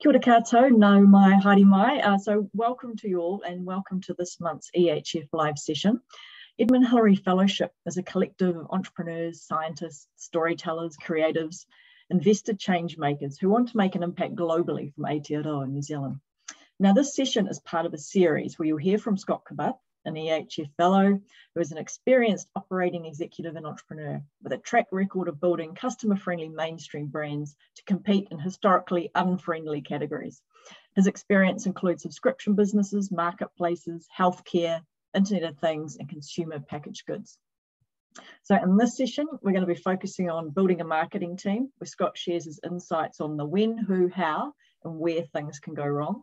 Kia ora koutou, nau mai, haere mai. Uh, so welcome to you all and welcome to this month's EHF live session. Edmund Hillary Fellowship is a collective of entrepreneurs, scientists, storytellers, creatives, investor change makers who want to make an impact globally from Aotearoa, New Zealand. Now this session is part of a series where you'll hear from Scott Kabat, an EHF fellow who is an experienced operating executive and entrepreneur with a track record of building customer friendly mainstream brands to compete in historically unfriendly categories. His experience includes subscription businesses, marketplaces, healthcare, Internet of Things, and consumer packaged goods. So in this session, we're going to be focusing on building a marketing team where Scott shares his insights on the when, who, how, and where things can go wrong.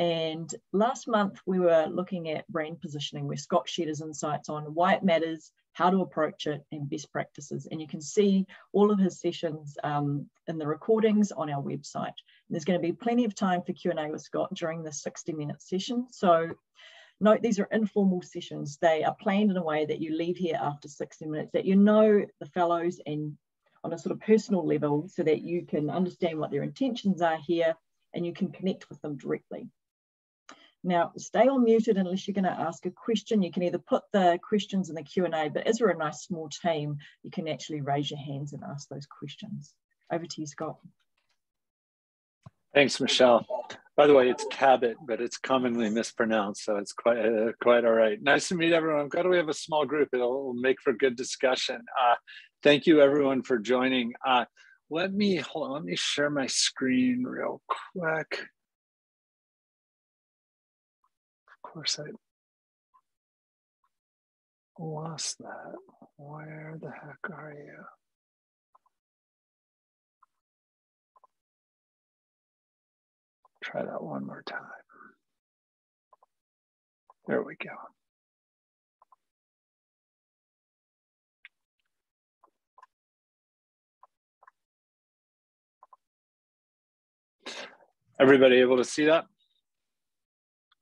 And last month, we were looking at brand positioning, where Scott shared his insights on why it matters, how to approach it, and best practices. And you can see all of his sessions um, in the recordings on our website. And there's going to be plenty of time for Q&A with Scott during the 60-minute session. So note these are informal sessions. They are planned in a way that you leave here after 60 minutes, that you know the fellows and on a sort of personal level so that you can understand what their intentions are here and you can connect with them directly. Now, stay on muted unless you're going to ask a question. You can either put the questions in the Q&A, but as we're a nice small team, you can actually raise your hands and ask those questions. Over to you, Scott. Thanks, Michelle. By the way, it's Cabot, but it's commonly mispronounced, so it's quite uh, quite all right. Nice to meet everyone. I'm glad we have a small group. It'll make for good discussion. Uh, thank you, everyone, for joining. Uh, let me hold on, let me share my screen real quick. Course I lost that. Where the heck are you? Try that one more time. There we go. Everybody able to see that?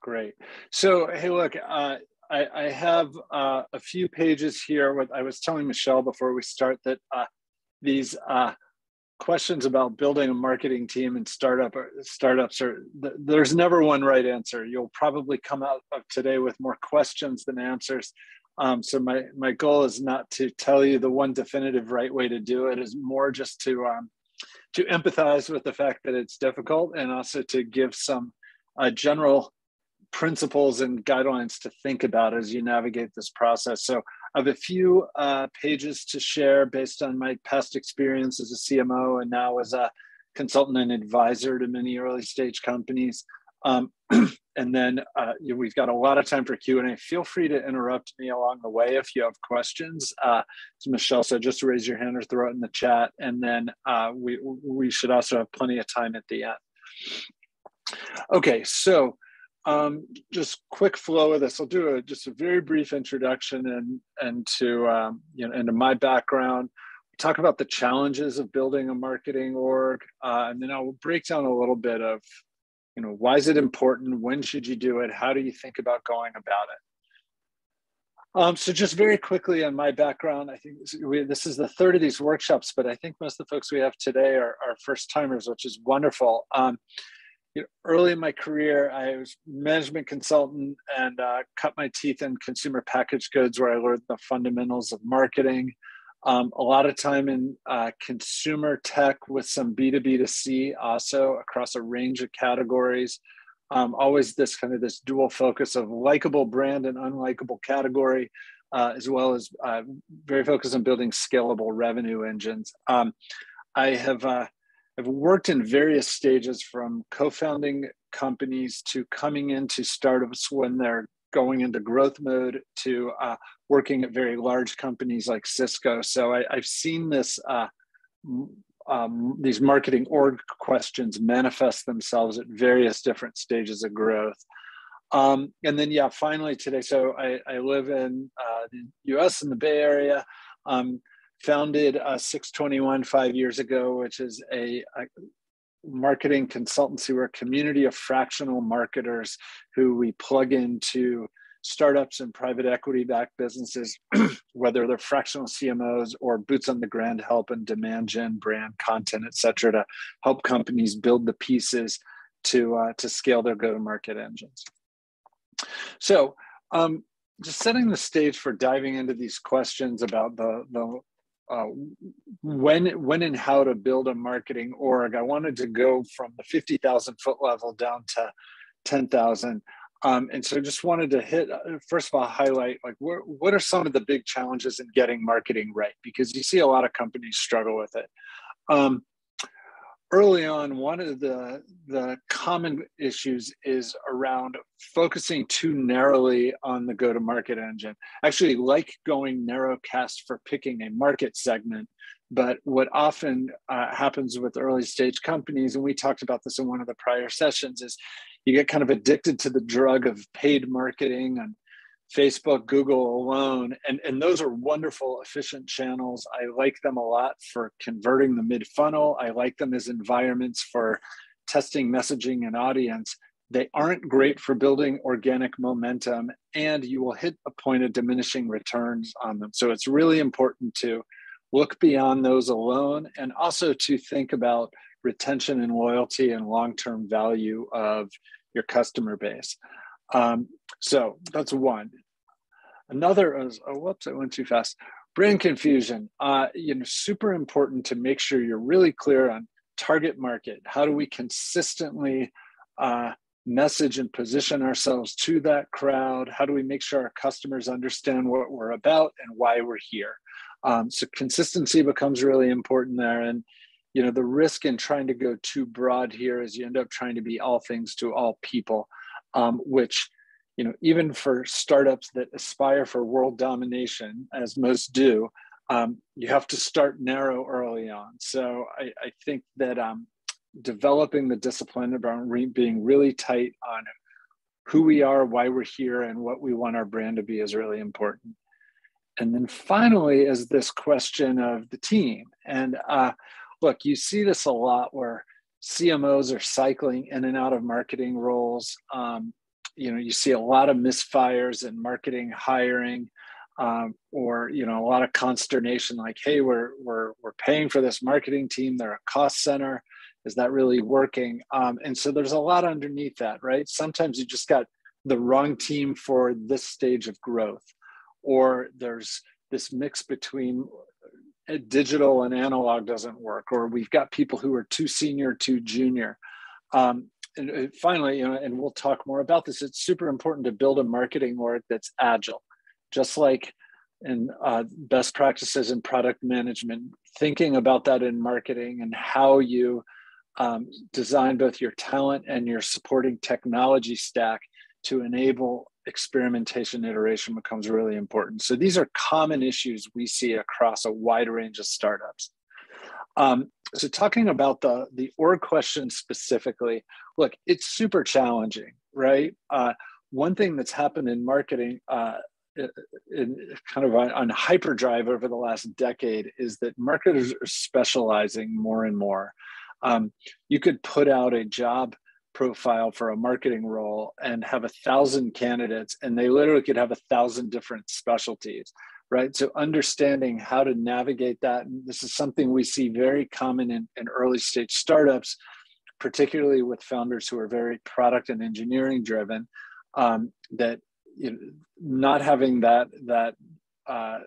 Great. So, hey, look, uh, I, I, have uh, a few pages here. What I was telling Michelle before we start that uh, these uh, questions about building a marketing team and startup startups are there's never one right answer. You'll probably come out of today with more questions than answers. Um, so my my goal is not to tell you the one definitive right way to do it. Is more just to um, to empathize with the fact that it's difficult and also to give some uh, general principles and guidelines to think about as you navigate this process. So I have a few uh, pages to share based on my past experience as a CMO and now as a consultant and advisor to many early stage companies. Um, and then uh, we've got a lot of time for Q&A. Feel free to interrupt me along the way if you have questions. Uh, Michelle said, just raise your hand or throw it in the chat. And then uh, we, we should also have plenty of time at the end. Okay, so um, just quick flow of this. I'll do a, just a very brief introduction and and to um, you know into my background. Talk about the challenges of building a marketing org, uh, and then I'll break down a little bit of you know why is it important, when should you do it, how do you think about going about it. Um, so just very quickly on my background, I think we, this is the third of these workshops, but I think most of the folks we have today are, are first timers, which is wonderful. Um, you know, early in my career, I was management consultant and uh, cut my teeth in consumer packaged goods, where I learned the fundamentals of marketing. Um, a lot of time in uh, consumer tech with some B2B to C also across a range of categories. Um, always this kind of this dual focus of likable brand and unlikable category, uh, as well as uh, very focused on building scalable revenue engines. Um, I have uh, I've worked in various stages from co-founding companies to coming into startups when they're going into growth mode to uh, working at very large companies like Cisco. So I, have seen this uh, um, these marketing org questions manifest themselves at various different stages of growth. Um, and then, yeah, finally today, so I, I live in uh, the US in the Bay Area. Um, founded uh, 621 five years ago, which is a, a marketing consultancy. We're a community of fractional marketers who we plug into startups and private equity backed businesses, whether they're fractional CMOs or boots on the ground help and demand gen, brand content, et cetera, to help companies build the pieces to uh, to scale their go-to-market engines. So, um, just setting the stage for diving into these questions about the the uh, when when and how to build a marketing org. I wanted to go from the fifty thousand foot level down to ten thousand. Um, and so just wanted to hit uh, first of all highlight like what, what are some of the big challenges in getting marketing right because you see a lot of companies struggle with it um, early on, one of the, the common issues is around focusing too narrowly on the go to market engine. Actually, like going narrowcast for picking a market segment. But what often uh, happens with early stage companies, and we talked about this in one of the prior sessions, is you get kind of addicted to the drug of paid marketing and Facebook, Google alone. And, and those are wonderful, efficient channels. I like them a lot for converting the mid funnel. I like them as environments for testing messaging and audience. They aren't great for building organic momentum, and you will hit a point of diminishing returns on them. So it's really important to look beyond those alone and also to think about retention and loyalty and long term value of your customer base. Um, so that's one. Another is, oh, whoops, I went too fast. Brand confusion. Uh, you know, super important to make sure you're really clear on target market. How do we consistently uh, message and position ourselves to that crowd? How do we make sure our customers understand what we're about and why we're here? Um, so consistency becomes really important there. And you know, the risk in trying to go too broad here is you end up trying to be all things to all people um, which you know even for startups that aspire for world domination as most do um, you have to start narrow early on. So i, I think that um, developing the discipline about re- being really tight on who we are why we're here and what we want our brand to be is really important. And then finally is this question of the team. And uh, look you see this a lot where CMOs are cycling in and out of marketing roles. Um, you know, you see a lot of misfires in marketing hiring, um, or you know, a lot of consternation. Like, hey, we're we're we're paying for this marketing team. They're a cost center. Is that really working? Um, and so there's a lot underneath that, right? Sometimes you just got the wrong team for this stage of growth, or there's this mix between digital and analog doesn't work, or we've got people who are too senior, too junior. Um, and uh, finally, you know, and we'll talk more about this. It's super important to build a marketing org that's agile, just like in uh, best practices in product management. Thinking about that in marketing and how you um, design both your talent and your supporting technology stack to enable experimentation iteration becomes really important. So these are common issues we see across a wide range of startups. Um, so talking about the, the org question specifically, look, it's super challenging, right? Uh, one thing that's happened in marketing uh, in, kind of on, hyperdrive over the last decade is that marketers are specializing more and more. Um, you could put out a job profile for a marketing role and have a thousand candidates and they literally could have a thousand different specialties right so understanding how to navigate that this is something we see very common in, in early stage startups particularly with founders who are very product and engineering driven um, that you know, not having that that uh,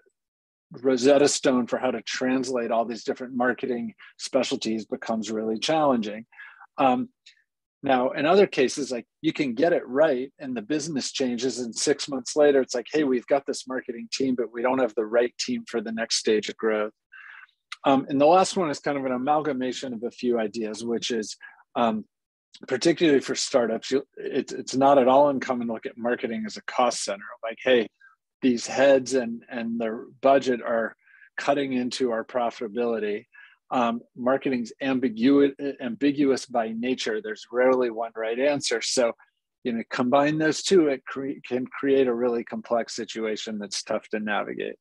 Rosetta Stone for how to translate all these different marketing specialties becomes really challenging. Um, now, in other cases, like you can get it right and the business changes, and six months later, it's like, hey, we've got this marketing team, but we don't have the right team for the next stage of growth. Um, and the last one is kind of an amalgamation of a few ideas, which is um, particularly for startups, you, it, it's not at all uncommon to look at marketing as a cost center. Like, hey, these heads and and their budget are cutting into our profitability um, marketing's ambiguous, ambiguous by nature. There's rarely one right answer. So, you know, combine those two, it cre- can create a really complex situation that's tough to navigate.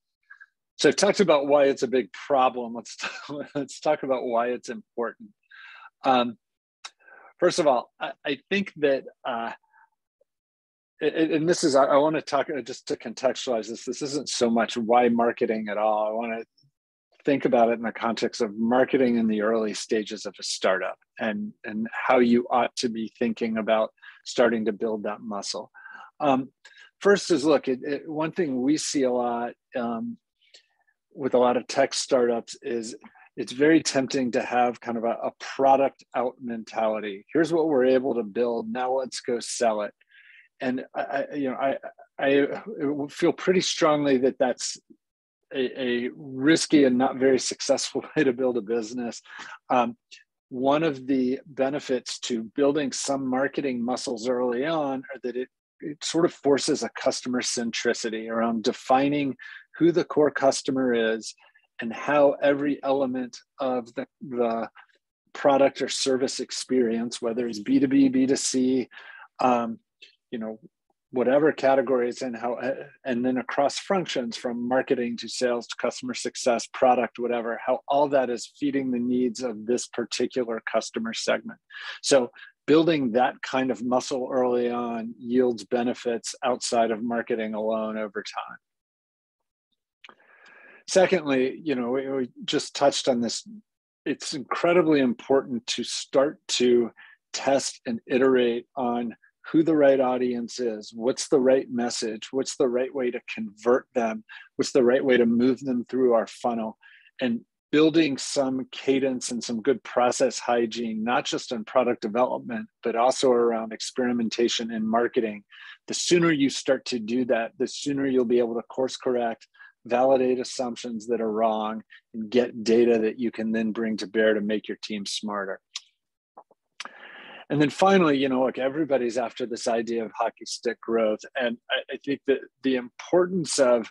So, I've talked about why it's a big problem. Let's talk, let's talk about why it's important. Um, first of all, I, I think that, uh, and this is, I, want to talk uh, just to contextualize this. This isn't so much why marketing at all. I want to think about it in the context of marketing in the early stages of a startup and and how you ought to be thinking about starting to build that muscle. Um, first is look it, it, one thing we see a lot um, with a lot of tech startups is it's very tempting to have kind of a, a product out mentality. Here's what we're able to build. Now let's go sell it. And I, you know I I feel pretty strongly that that's a, a, risky and not very successful way to build a business. Um, one of the benefits to building some marketing muscles early on are that it, it sort of forces a customer centricity around defining who the core customer is and how every element of the, the product or service experience, whether it's B2B, B2C, um, you know, whatever categories and how and then across functions from marketing to sales to customer success product whatever how all that is feeding the needs of this particular customer segment. So building that kind of muscle early on yields benefits outside of marketing alone over time. Secondly you know we, we just touched on this. It's incredibly important to start to test and iterate on who the right audience is, what's the right message, what's the right way to convert them, what's the right way to move them through our funnel, and building some cadence and some good process hygiene, not just in product development, but also around experimentation and marketing. The sooner you start to do that, the sooner you'll be able to course correct, validate assumptions that are wrong, and get data that you can then bring to bear to make your team smarter. And then finally, you know, look, everybody's after this idea of hockey stick growth. And I, I think that the importance of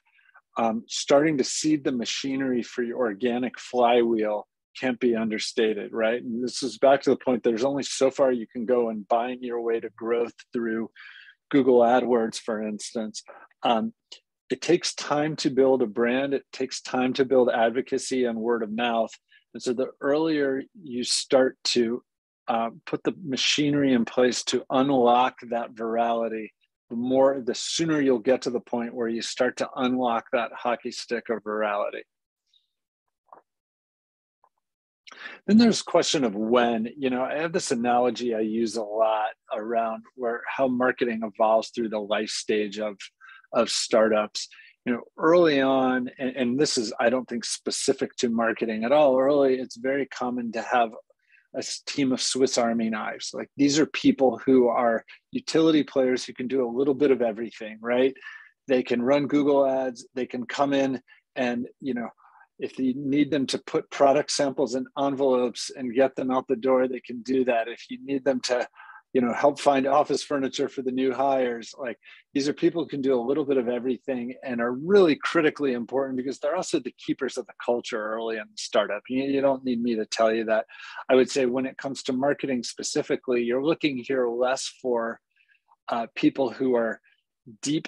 um, starting to seed the machinery for your organic flywheel can't be understated, right? And this is back to the point there's only so far you can go in buying your way to growth through Google AdWords, for instance. Um, it takes time to build a brand, it takes time to build advocacy and word of mouth. And so the earlier you start to uh, put the machinery in place to unlock that virality, the more, the sooner you'll get to the point where you start to unlock that hockey stick of virality. Then there's question of when. You know, I have this analogy I use a lot around where how marketing evolves through the life stage of of startups. You know, early on, and, and this is I don't think specific to marketing at all. Early, it's very common to have a team of Swiss Army knives. Like these are people who are utility players who can do a little bit of everything, right? They can run Google ads, they can come in and, you know, if you need them to put product samples in envelopes and get them out the door, they can do that. If you need them to you know help find office furniture for the new hires. Like these are people who can do a little bit of everything and are really critically important because they're also the keepers of the culture early in the startup. You, you don't need me to tell you that. I would say when it comes to marketing specifically you're looking here less for uh, people who are deep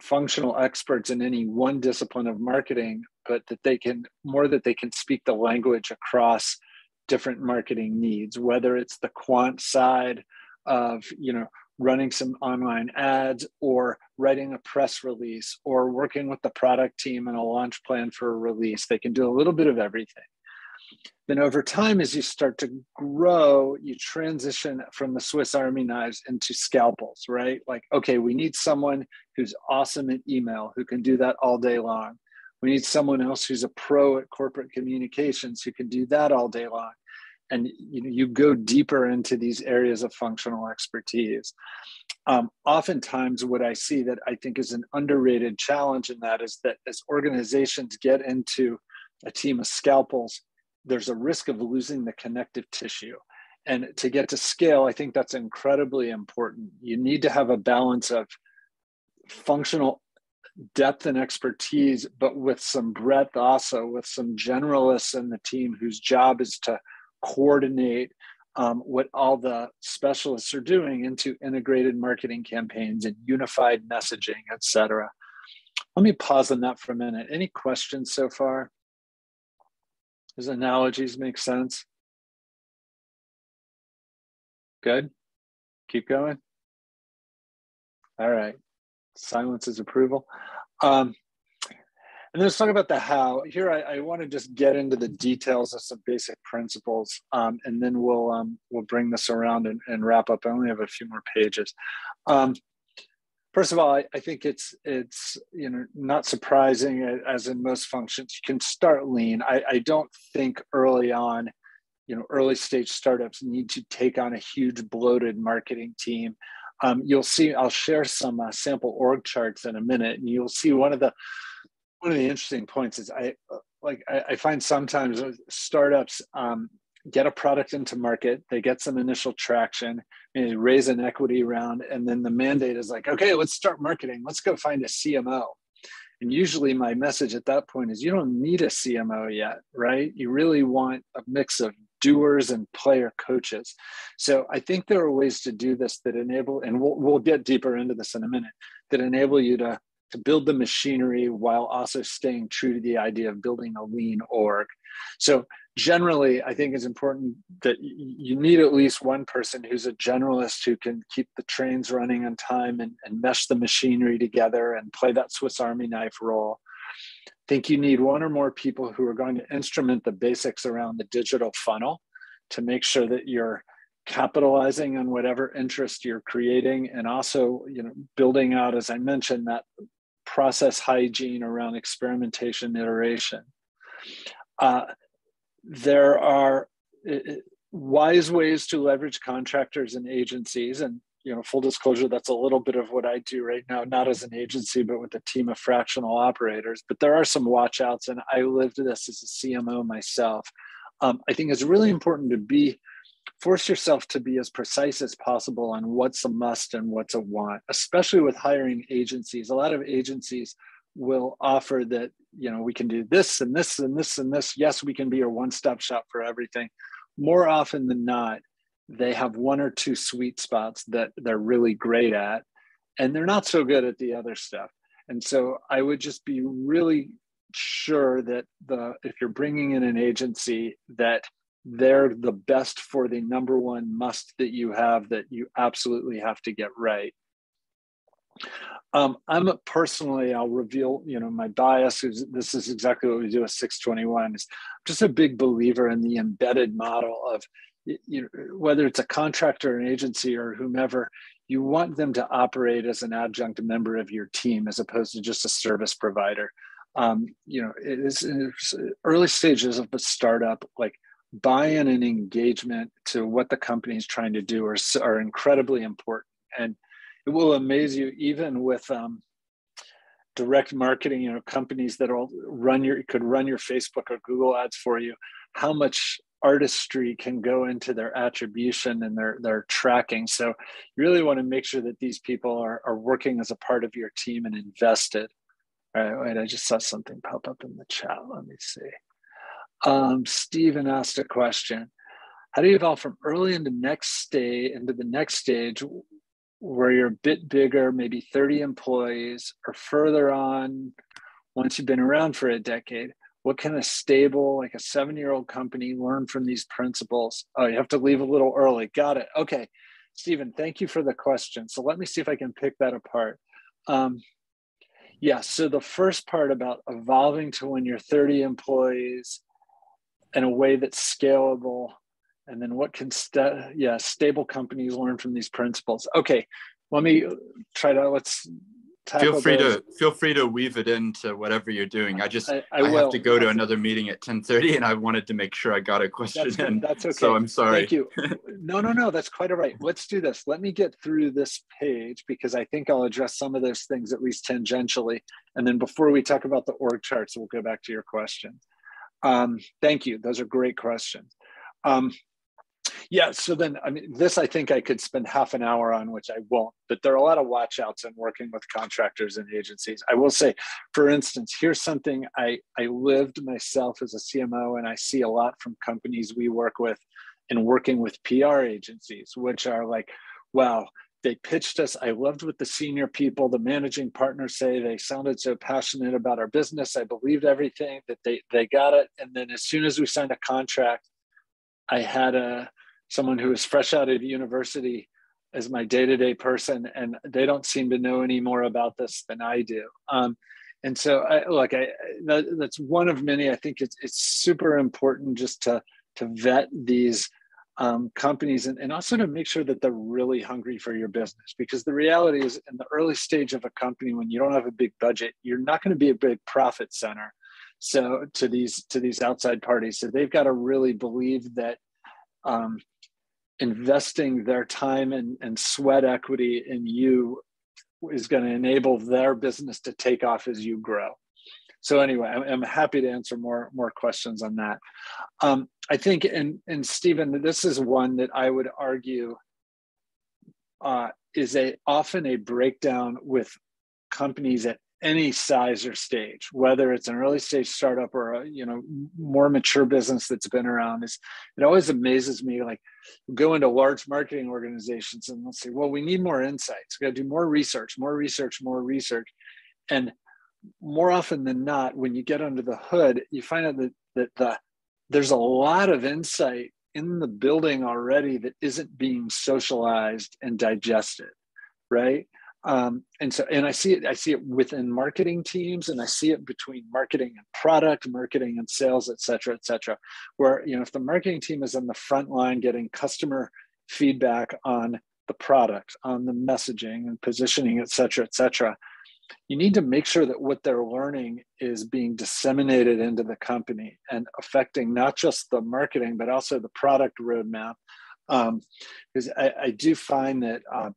functional experts in any one discipline of marketing but that they can more that they can speak the language across different marketing needs whether it's the quant side of you know running some online ads or writing a press release or working with the product team and a launch plan for a release. They can do a little bit of everything. Then over time as you start to grow you transition from the swiss army knives into scalpels right? Like okay we need someone who's awesome at email who can do that all day long. We need someone else who's a pro at corporate communications who can do that all day long and you know you go deeper into these areas of functional expertise um, oftentimes what i see that i think is an underrated challenge in that is that as organizations get into a team of scalpels there's a risk of losing the connective tissue. And to get to scale i think that's incredibly important. You need to have a balance of functional depth and expertise but with some breadth also with some generalists in the team whose job is to coordinate um, what all the specialists are doing into integrated marketing campaigns and unified messaging, et cetera. Let me pause on that for a minute. Any questions so far? Does analogies make sense? Good. Keep going. All right. Silence is approval. Um, and let's talk about the how. Here, I, I want to just get into the details of some basic principles, um, and then we'll um, we'll bring this around and, and, wrap up. I only have a few more pages. Um, first of all, I, I, think it's it's you know not surprising as in most functions you can start lean. I, I don't think early on, you know, early stage startups need to take on a huge bloated marketing team. Um, you'll see. I'll share some uh, sample org charts in a minute, and you'll see one of the one of the interesting points is I like I, I find sometimes startups um, get a product into market, they get some initial traction, maybe raise an equity round, and then the mandate is like, okay, let's start marketing. Let's go find a CMO. And usually my message at that point is you don't need a CMO yet, right? You really want a mix of doers and player coaches. So I think there are ways to do this that enable, and we'll, we'll get deeper into this in a minute, that enable you to to build the machinery while also staying true to the idea of building a lean org. So generally, I think it's important that you need at least one person who's a generalist who can keep the trains running on time and, and mesh the machinery together and play that Swiss Army knife role. I think you need one or more people who are going to instrument the basics around the digital funnel to make sure that you're capitalizing on whatever interest you're creating and also you know building out as i mentioned that process hygiene around experimentation iteration. Uh, there are wise ways to leverage contractors and agencies and you know full disclosure that's a little bit of what i do right now not as an agency but with a team of fractional operators but there are some watchouts and i lived this as a cmo myself um, i think it's really important to be force yourself to be as precise as possible on what's a must and what's a want, especially with hiring agencies. A lot of agencies will offer that, you know, we can do this and this and this and this. Yes, we can be your one stop shop for everything. More often than not, they have one or two sweet spots that they're really great at, and they're not so good at the other stuff. And so I would just be really sure that the if you're bringing in an agency that they're the best for the number one must that you have that you absolutely have to get right. Um, I'm personally, I'll reveal, you know, my bias is this is exactly what we do at 621 is just a big believer in the embedded model of, you know, whether it's a contractor, an agency or whomever, you want them to operate as an adjunct member of your team as opposed to just a service provider. Um, you know, it is early stages of a startup, like buy-in and engagement to what the company is trying to do are, are incredibly important. And it will amaze you even with um, direct marketing you know companies that will run your could run your facebook or google ads for you how much artistry can go into their attribution and their their tracking. So you really want to make sure that these people are, are working as a part of your team and invested. All right wait i just saw something pop up in the chat. Let me see um, Stephen asked a question. How do you evolve from early into next stage into the next stage where you're a bit bigger, maybe 30 employees, or further on once you've been around for a decade? What can a stable, like a seven-year-old company learn from these principles? Oh, you have to leave a little early. Got it. Okay. Stephen, thank you for the question. So let me see if I can pick that apart. Um, yeah, so the first part about evolving to when you're 30 employees in a way that's scalable. And then what can st- yeah stable companies learn from these principles? Okay let me try to let's feel free those. to feel free to weave it into whatever you're doing. I just i, I, I have to go to another meeting at 10:30 and i wanted to make sure i got a question that's, in that's okay. So i'm sorry. Thank you. No no no that's quite all right. Let's do this. Let me get through this page because i think i'll address some of those things at least tangentially. And then before we talk about the org charts we'll go back to your question um, thank you. Those are great questions. Um, yeah, so then, I mean, this I think I could spend half an hour on, which I won't, but there are a lot of watchouts in working with contractors and agencies. I will say, for instance, here's something I, I lived myself as a CMO, and I see a lot from companies we work with in working with PR agencies, which are like, wow, they pitched us. I loved what the senior people, the managing partners say. They sounded so passionate about our business. I believed everything that they they got it. And then as soon as we signed a contract, I had a someone who was fresh out of university as my day-to-day person, and they don't seem to know any more about this than I do. Um, and so I, look I that, that's one of many I think it's it's super important just to to vet these um, companies and, and also to make sure that they're really hungry for your business. Because the reality is in the early stage of a company when you don't have a big budget you're not going to be a big profit center so to these to these outside parties. So they've got to really believe that um, investing their time and, and sweat equity in you is going to enable their business to take off as you grow so anyway i'm, I'm happy to answer more more questions on that um, i think and and stephen this is one that i would argue uh, is a often a breakdown with companies at any size or stage, whether it's an early stage startup or a you know more mature business that's been around, is it always amazes me. Like go into large marketing organizations and let's say, well, we need more insights. We got to do more research, more research, more research, and more often than not, when you get under the hood, you find out that that the there's a lot of insight in the building already that isn't being socialized and digested, right? Um, and so, and I see it, I see it within marketing teams and I see it between marketing and product, marketing and sales, et cetera, et cetera, where, you know, if the marketing team is on the front line getting customer feedback on the product, on the messaging and positioning, et cetera, et cetera, you need to make sure that what they're learning is being disseminated into the company and affecting not just the marketing, but also the product roadmap. Um, because I, I do find that uh,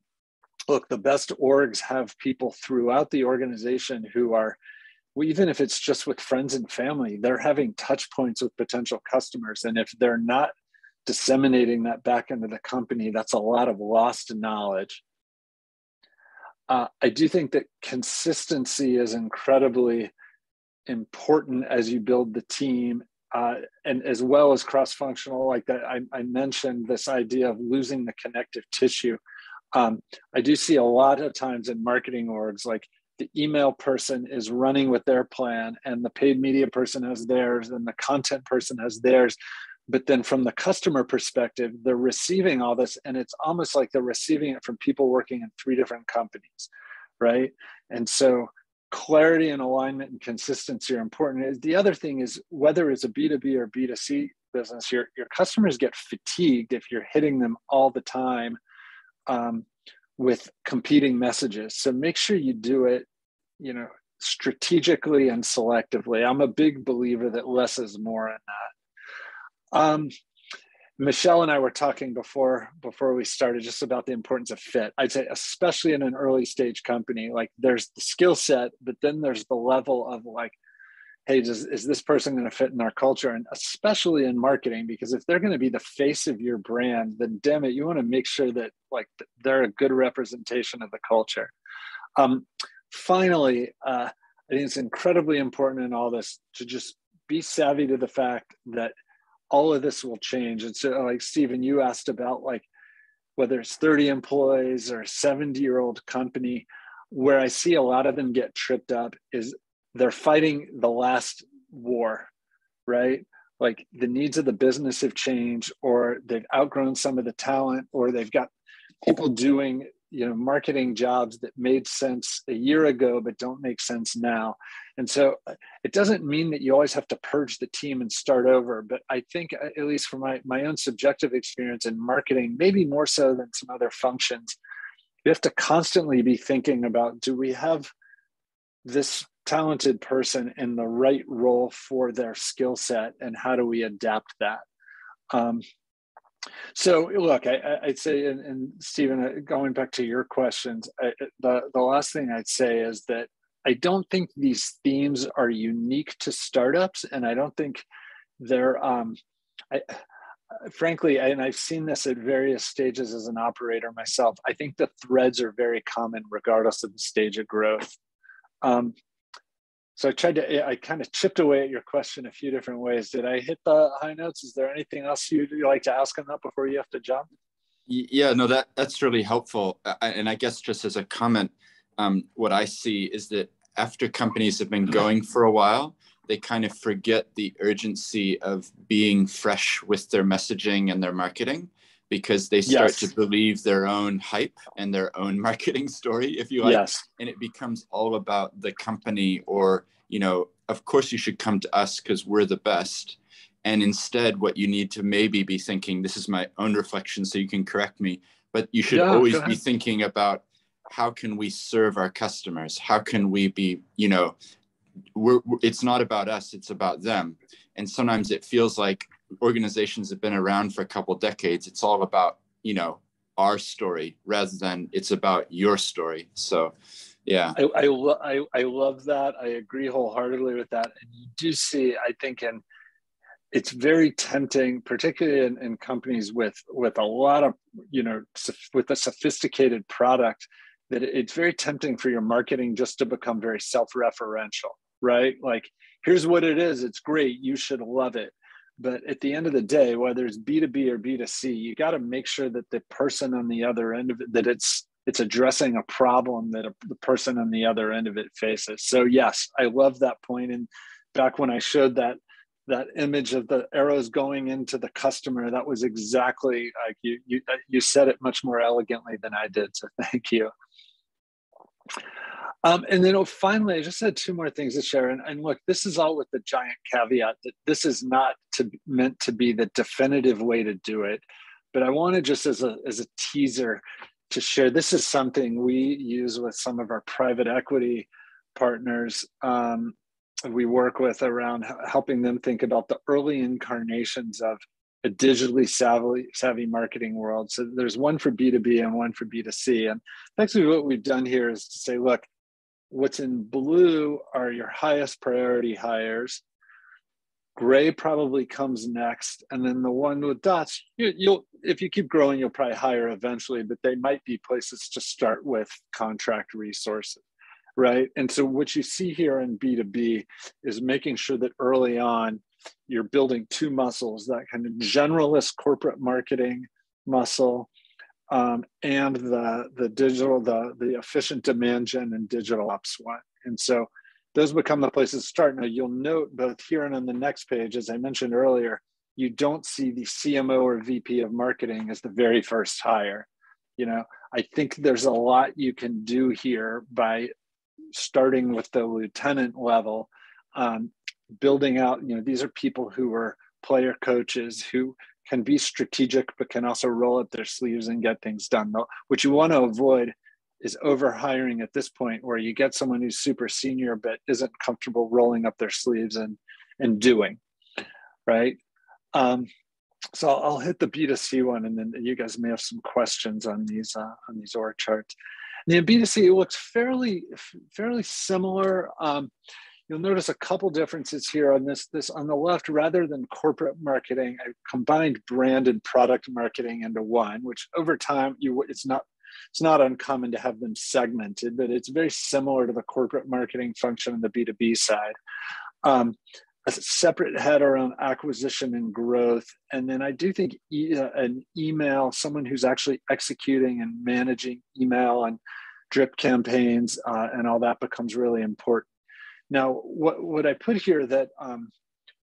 look, the best orgs have people throughout the organization who are, well, even if it's just with friends and family, they're having touch points with potential customers. And if they're not disseminating that back into the company, that's a lot of lost knowledge. Uh, I do think that consistency is incredibly important as you build the team uh, and as well as cross-functional like that I, I, mentioned this idea of losing the connective tissue um, I do see a lot of times in marketing orgs, like the email person is running with their plan and the paid media person has theirs and the content person has theirs. But then from the customer perspective, they're receiving all this and it's almost like they're receiving it from people working in three different companies, right? And so clarity and alignment and consistency are important. The other thing is whether it's a B2B or B2C business, your, your customers get fatigued if you're hitting them all the time um, with competing messages. So make sure you do it, you know, strategically and selectively. I'm a big believer that less is more in that. Um, Michelle and I were talking before before we started just about the importance of fit. I'd say especially in an early stage company, like there's the skill set, but then there's the level of like hey, does, is this person going to fit in our culture? And especially in marketing, because if they're going to be the face of your brand, then damn it, you want to make sure that like they're a good representation of the culture. Um, finally, uh, I think it's incredibly important in all this to just be savvy to the fact that all of this will change. And so, like Stephen, you asked about like whether it's 30 employees or 70 year old company, where I see a lot of them get tripped up is they're fighting the last war, right? Like the needs of the business have changed, or they've outgrown some of the talent, or they've got people doing you know marketing jobs that made sense a year ago but don't make sense now. And so uh, it doesn't mean that you always have to purge the team and start over but i think uh, at least from my, my own subjective experience in marketing maybe more so than some other functions you have to constantly be thinking about do we have this talented person in the right role for their skill set and how do we adapt that? Um, so look I, would say and, and stephen uh, going back to your questions I, the, the last thing i'd say is that i don't think these themes are unique to startups and i don't think they're um, I, frankly and i've seen this at various stages as an operator myself i think the threads are very common regardless of the stage of growth. Um, so I tried to, I kind of chipped away at your question a few different ways. Did I hit the high notes? Is there anything else you'd like to ask on that before you have to jump? Yeah, no, that that's really helpful. And I guess just as a comment, um, what I see is that after companies have been going for a while, they kind of forget the urgency of being fresh with their messaging and their marketing. Because they start yes. to believe their own hype and their own marketing story, if you like. Yes. And it becomes all about the company or, you know, of course you should come to us because we're the best. And instead, what you need to maybe be thinking, this is my own reflection, so you can correct me, but you should Yeah, always be thinking about how can we serve our customers? How can we be, you know, we're, we're- it's not about us, it's about them. And sometimes it feels like organizations have been around for a couple decades. It's all about, you know, our story rather than it's about your story. So, yeah. I, I, lo- I, I love that. I agree wholeheartedly with that. And you do see, I think, in it's very tempting, particularly in, in companies with with a lot of you know with a sophisticated product, that it's very tempting for your marketing just to become very self-referential, right? Like, here's what it is. It's great. You should love it. But at the end of the day, whether it's B2B or B2C, you got to make sure that the person on the other end of it, that it's it's addressing a problem that a, the person on the other end of it faces. So yes, I love that point. And back when I showed that that image of the arrows going into the customer, that was exactly like you you you said it much more elegantly than I did. So thank you. Um, and then oh, finally, I just had two more things to share. And, and look, this is all with the giant caveat that this is not to, meant to be the definitive way to do it. But I wanted just as a, as a teaser to share, this is something we use with some of our private equity partners um, we work with around helping them think about the early incarnations of a digitally savvy, savvy marketing world. So there's one for B2B and one for B2C. And actually what we've done here is to say, look, what's in blue are your highest priority hires. Gray probably comes next, and then the one with dots, you, you'll if you keep growing, you'll probably hire eventually, but they might be places to start with contract resources, right? And so what you see here in B2B is making sure that early on you're building two muscles, that kind of generalist corporate marketing muscle um, and the the digital the the efficient demand gen and digital one and so those become the places to start. Now you'll note both here and on the next page as i mentioned earlier you don't see the cmo or vp of marketing as the very first hire. You know i think there's a lot you can do here by starting with the lieutenant level um, building out you know these are people who are player coaches who can be strategic but can also roll up their sleeves and get things done. What you want to avoid is over hiring at this point where you get someone who's super senior but isn't comfortable rolling up their sleeves and and doing right? Um, so I'll, hit the b2c one and then you guys may have some questions on these uh, on these org charts. The b2c it looks fairly fairly similar. Um, you'll notice a couple differences here on this this on the left rather than corporate marketing i combined brand and product marketing into one which over time you it's not it's not uncommon to have them segmented but it's very similar to the corporate marketing function on the b2b side. Um, a separate head around acquisition and growth and then i do think e- an email someone who's actually executing and managing email and drip campaigns uh, and all that becomes really important now, what, what I put here that um,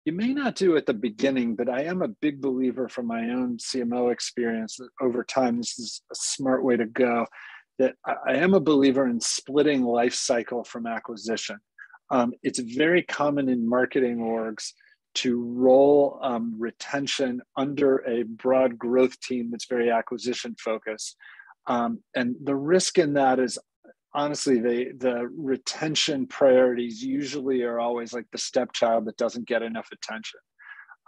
you may not do at the beginning, but I am a big believer from my own CMO experience that over time, this is a smart way to go, that I, am a believer in splitting life cycle from acquisition. Um, it's very common in marketing orgs to roll um, retention under a broad growth team that's very acquisition focused. Um, and the risk in that is honestly the the retention priorities usually are always like the stepchild that doesn't get enough attention.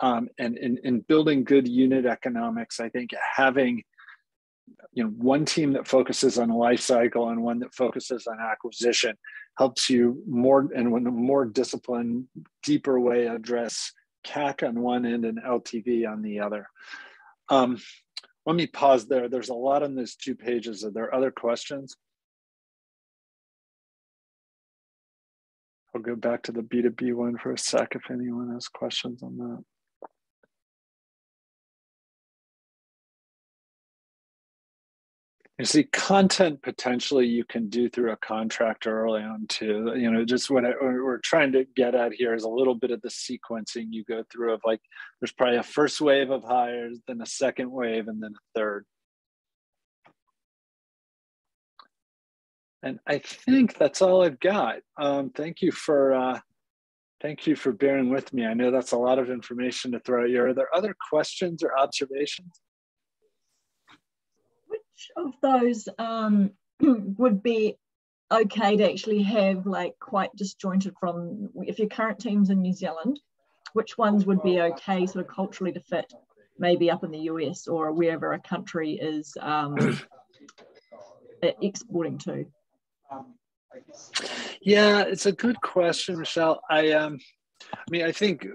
Um, and in, in building good unit economics i think having you know one team that focuses on life cycle and one that focuses on acquisition helps you more and in a more disciplined deeper way address cac on one end and ltv on the other. Um, let me pause there. There's a lot on those two pages. Are there other questions I'll go back to the B2B one for a sec if anyone has questions on that. You see, content potentially you can do through a contractor early on too. You know, just what, I, what we're trying to get at here is a little bit of the sequencing you go through of like, there's probably a first wave of hires, then a second wave, and then a third. And I think that's all I've got. Um, thank you for uh, thank you for bearing with me. I know that's a lot of information to throw at you. Are there other questions or observations? Which of those um, would be okay to actually have like quite disjointed from if your current team's in New Zealand, which ones would be okay sort of culturally to fit maybe up in the US or wherever a country is um, exporting to? Yeah, it's a good question, Michelle. I um, I mean, I think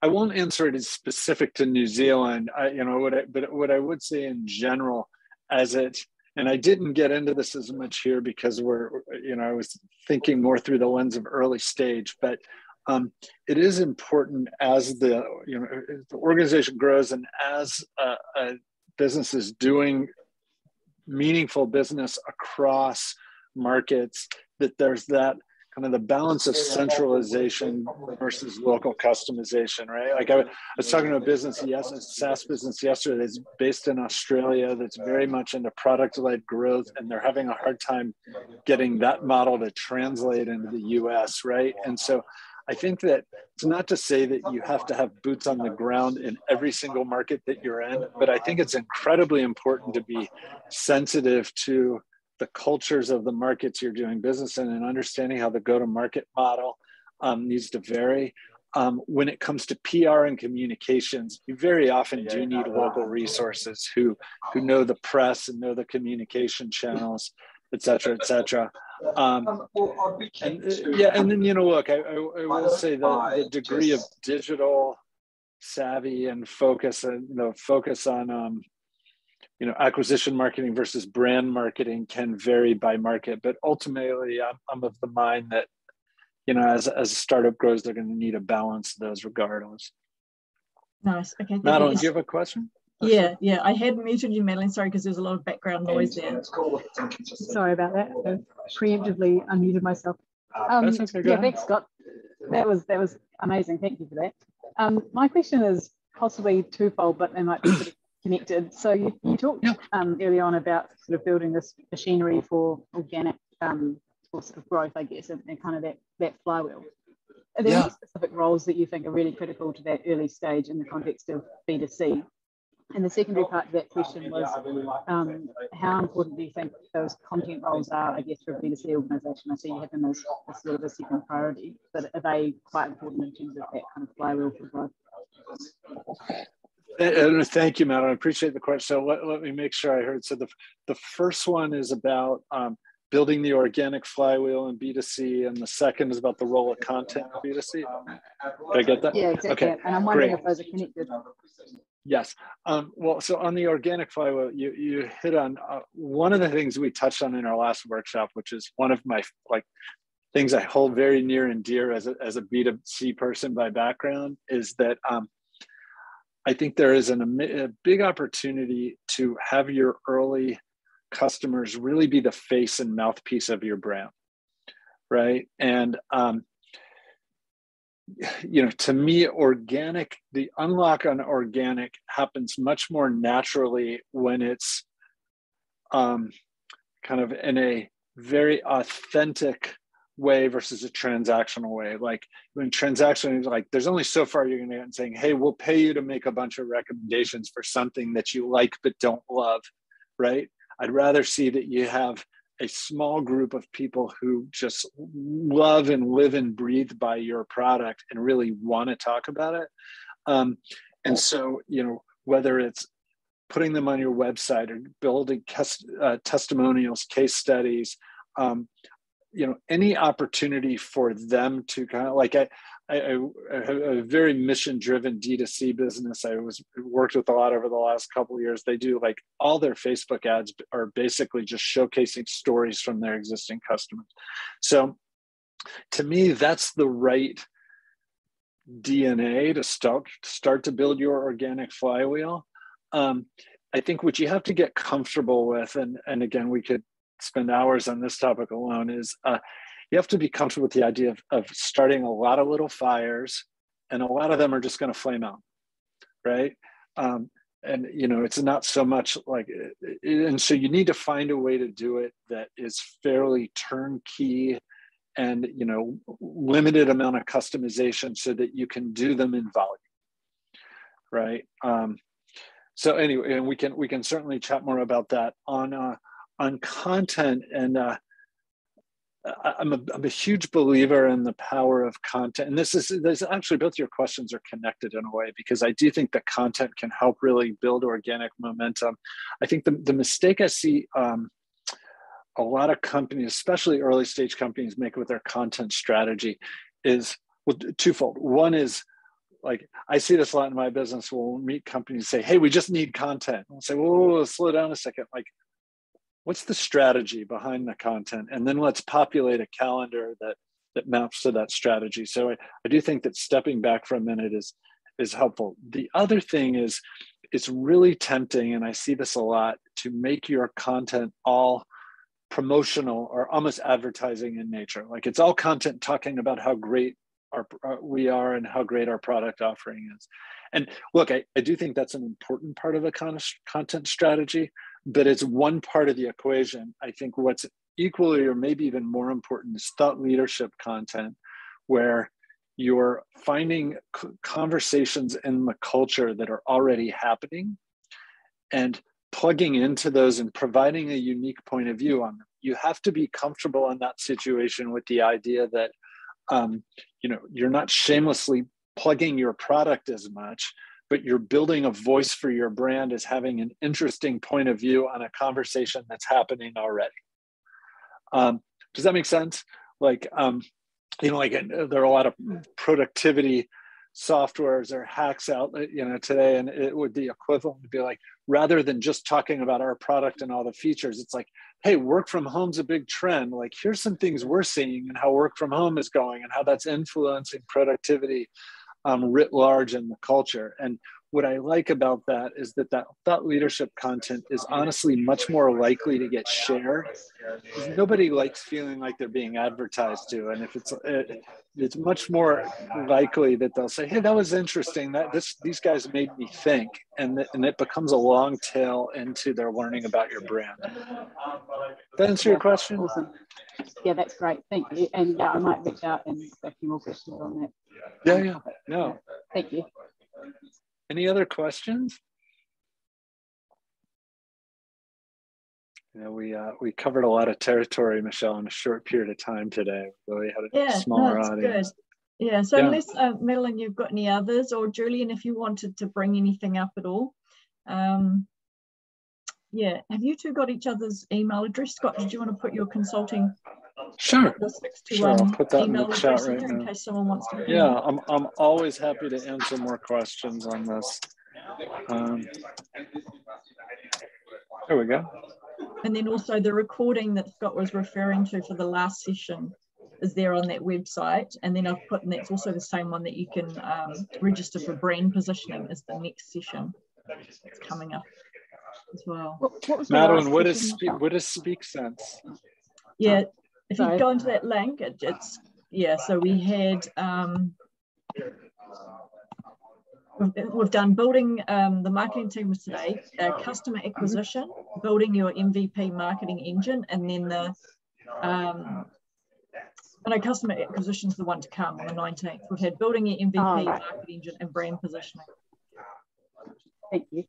I won't answer it as specific to New Zealand. I, you know, what I, but what I would say in general as it and i didn't get into this as much here because we're you know i was thinking more through the lens of early stage but um, it is important as the you know the organization grows and as a, a business is doing meaningful business across markets that there's that kind of the balance of centralization versus local customization, right? Like I, was talking to a business, yes, a SaaS business yesterday that's based in Australia that's very much into product-led growth, and they're having a hard time getting that model to translate into the US, right? And so I think that it's not to say that you have to have boots on the ground in every single market that you're in, but I think it's incredibly important to be sensitive to the cultures of the markets you're doing business in and understanding how the go-to-market model um, needs to vary. Um, when it comes to PR and communications, you very often do need local resources who who know the press and know the communication channels, et cetera, et cetera. Um, and, uh, yeah, and then you know, look, I, I, I will say that the degree of digital savvy and focus and you know focus on um, you know acquisition marketing versus brand marketing can vary by market but ultimately i'm, I'm of the mind that you know as, as a startup grows they're going to need a balance of those regardless. Nice. Okay madeline do you have a question? Yeah yeah. I had muted you madeline. Sorry because there's a lot of background noise there. Sorry about that. I preemptively unmuted myself. Um, yeah thanks scott. That was that was amazing. Thank you for that. Um, my question is possibly twofold but they might be sort of connected. So you, you talked yeah. um, early on about sort of building this machinery for organic um, sort of growth, I guess, and, and, kind of that, that flywheel. Are there yeah. any specific roles that you think are really critical to that early stage in the context of B2C? And the secondary part of that question was um, how important do you think those content roles are, I guess, for a B2C organization? I see you have them as, as sort of a second priority, but are they quite important in terms of that kind of flywheel for growth? Thank you, Matt. I appreciate the question. So let, let me make sure I heard. So the, the first one is about um, building the organic flywheel in B2C, and the second is about the role of content in B2C. Did I get that? Yeah, exactly. Okay. And I'm wondering Great. if those are connected. Yes. Um, well, so on the organic flywheel, you you hit on uh, one of the things we touched on in our last workshop, which is one of my like things I hold very near and dear as a as a B2C person by background, is that um, I think there is an, a big opportunity to have your early customers really be the face and mouthpiece of your brand, right? And um, you know, to me, organic, the unlock on organic happens much more naturally when it's um, kind of in a very authentic way versus a transactional way. Like when transactional, is like, there's only so far you're going to get saying, hey, we'll pay you to make a bunch of recommendations for something that you like but don't love, right? I'd rather see that you have a small group of people who just love and live and breathe by your product and really want to talk about it. Um, and so, you know, whether it's putting them on your website or building uh, testimonials, case studies, um, you know any opportunity for them to kind of like I, I, I have a very mission driven D2C business. I was worked with a lot over the last couple years. They do like all their Facebook ads are basically just showcasing stories from their existing customers. So to me, that's the right DNA to start start to build your organic flywheel. Um, I think what you have to get comfortable with, and and again, we could spend hours on this topic alone, is uh, you have to be comfortable with the idea of, of starting a lot of little fires, and a lot of them are just going to flame out, right? Um, and you know, it's not so much like, and so you need to find a way to do it that is fairly turnkey and you know limited amount of customization so that you can do them in volume right um, so anyway and we can we can certainly chat more about that on uh, on content and uh, I'm a, I'm a huge believer in the power of content and this is actually both your questions are connected in a way because i do think that content can help really build organic momentum i think the, the mistake i see um, a lot of companies, especially early stage companies, make with their content strategy is well, twofold. One is like I see this a lot in my business. We'll meet companies say, "Hey, we just need content." We'll say, "Whoa, slow down a second. Like, what's the strategy behind the content?" And then let's populate a calendar that that maps to that strategy. So I, I do think that stepping back for a minute is is helpful. The other thing is it's really tempting, and I see this a lot, to make your content all promotional or almost advertising in nature. Like it's all content talking about how great our, uh, we are and how great our product offering is. And look, I, I do think that's an important part of a con- content strategy, but it's one part of the equation. I think what's equally or maybe even more important is thought leadership content, where you're finding conversations in the culture that are already happening and plugging into those and providing a unique point of view on them. You have to be comfortable in that situation with the idea that um, you know you're not shamelessly plugging your product as much, but you're building a voice for your brand as having an interesting point of view on a conversation that's happening already. Um, does that make sense? Like, um, you know, like there are a lot of productivity softwares or hacks out you know today and it would be equivalent to be like rather than just talking about our product and all the features it's like hey work from home's a big trend like here's some things we're seeing and how work from home is going and how that's influencing productivity um, writ large in the culture and what I like about that is that that thought leadership content is honestly much more likely to get shared. Nobody likes feeling like they're being advertised to, and if it's it, it's much more likely that they'll say, "Hey, that was interesting. That this these guys made me think," and th- and it becomes a long tail into their learning about your brand. That answer your question? Awesome. Yeah, that's great. Thank you. And yeah, I might reach out and ask a few more questions on that. Yeah, yeah, no. Thank you. Any other questions? You know, we uh, we covered a lot of territory, Michelle, in a short period of time today. We had a yeah, smaller no, audience. Good. Yeah, so yeah. unless uh, Madeline, you've got any others, or Julian, if you wanted to bring anything up at all. Um, yeah, have you two got each other's email address? Scott, did you want to put your consulting Sure. sure, I'll put that in the chat right now. In case someone wants to. Yeah, I'm, I'm always happy to answer more questions on this. Um, there we go. And then also the recording that Scott was referring to for the last session is there on that website. And then I've put, and that's also the same one that you can um, register for brand positioning is the next session that's coming up as well. What, what Madeline, what is, what is Speak Sense? Yeah, if you go into that link, it, it's yeah. So we had um, we've, we've done building um, the marketing team was today, uh, customer acquisition, building your MVP marketing engine, and then the um, I know customer acquisition is the one to come on the 19th. We've had building your MVP oh, right. market engine and brand positioning. Thank you.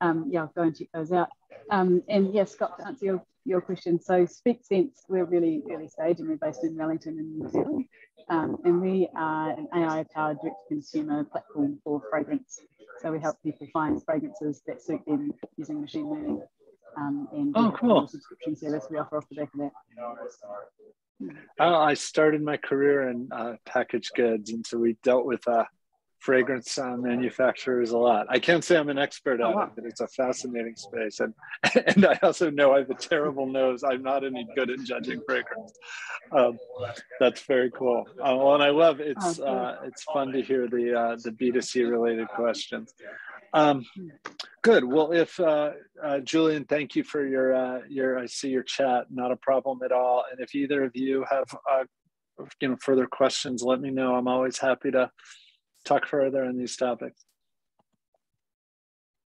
Um, yeah, I'll go and check those out. Um, and yes, Scott, to answer your your question. So Speak Sense, we're really early stage and we're based in Wellington in New Zealand. Um, and we are an AI-powered direct-to-consumer platform for fragrance. So we help people find fragrances that suit them using machine learning. Um, and oh, cool. subscription service we offer off the back of that. Uh, I started my career in uh, packaged goods, and so we dealt with uh, fragrance uh, manufacturers a lot. I can't say I'm an expert on oh, wow. it, but it's a fascinating space. And and I also know I have a terrible nose. I'm not any good at judging fragrance. Um, that's very cool. Uh, well, and I love it's oh, uh, it's fun to hear the uh, the B2C related questions. Um, good. Well, if uh, uh, Julian, thank you for your uh, your. I see your chat. Not a problem at all. And if either of you have uh, you know further questions, let me know. I'm always happy to talk further on these topics.